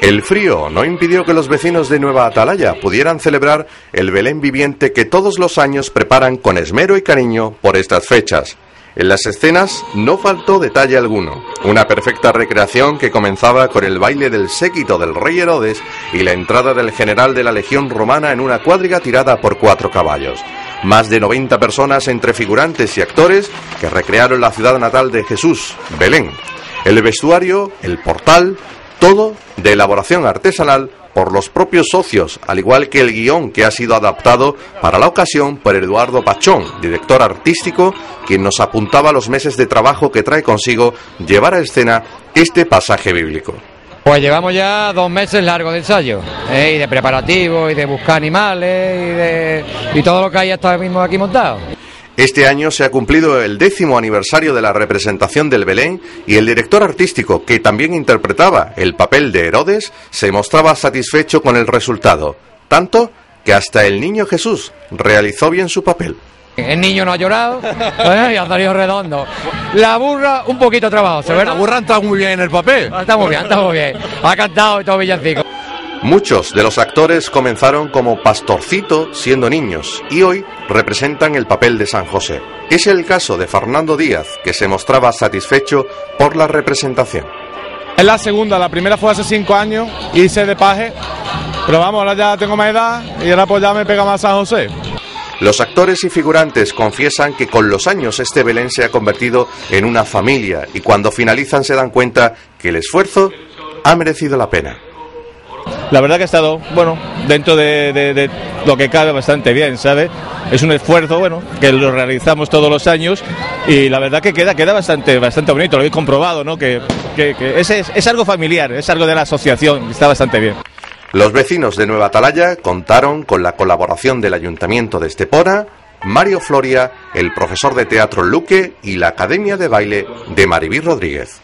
El frío no impidió que los vecinos de Nueva Atalaya pudieran celebrar el Belén viviente que todos los años preparan con esmero y cariño por estas fechas. En las escenas no faltó detalle alguno. Una perfecta recreación que comenzaba con el baile del séquito del rey Herodes y la entrada del general de la Legión Romana en una cuadriga tirada por cuatro caballos. Más de 90 personas entre figurantes y actores que recrearon la ciudad natal de Jesús, Belén. El vestuario, el portal, todo de elaboración artesanal por los propios socios, al igual que el guion que ha sido adaptado para la ocasión por Eduardo Pachón, director artístico, quien nos apuntaba los meses de trabajo que trae consigo llevar a escena este pasaje bíblico. Pues llevamos ya dos meses largos de ensayo, ¿eh? y de preparativo, y de buscar animales, y, de, y todo lo que hay hasta mismo aquí montado. Este año se ha cumplido el décimo aniversario de la representación del Belén y el director artístico, que también interpretaba el papel de Herodes, se mostraba satisfecho con el resultado, tanto que hasta el niño Jesús realizó bien su papel. El niño no ha llorado ¿eh? y ha salido redondo. La burra, un poquito trabajo, ¿verdad? La burra está muy bien en el papel. Está muy bien, está muy bien. Ha cantado y todo villancico. Muchos de los actores comenzaron como pastorcito siendo niños y hoy representan el papel de San José. Es el caso de Fernando Díaz, que se mostraba satisfecho por la representación. Es la segunda, la primera fue hace cinco años, hice de paje, pero vamos, ahora ya tengo más edad y ahora pues ya me pega más San José. Los actores y figurantes confiesan que con los años este Belén se ha convertido en una familia y cuando finalizan se dan cuenta que el esfuerzo ha merecido la pena la verdad que ha estado, bueno, dentro de, lo que cabe bastante bien, ¿sabe? Es un esfuerzo, bueno, que lo realizamos todos los años y la verdad que queda, queda bastante, bastante bonito, lo he comprobado, ¿no? Que, es, es, algo familiar, es algo de la asociación, está bastante bien. Los vecinos de Nueva Atalaya contaron con la colaboración del Ayuntamiento de Estepona, Mario Floria, el profesor de teatro Luque y la Academia de Baile de Maribí Rodríguez.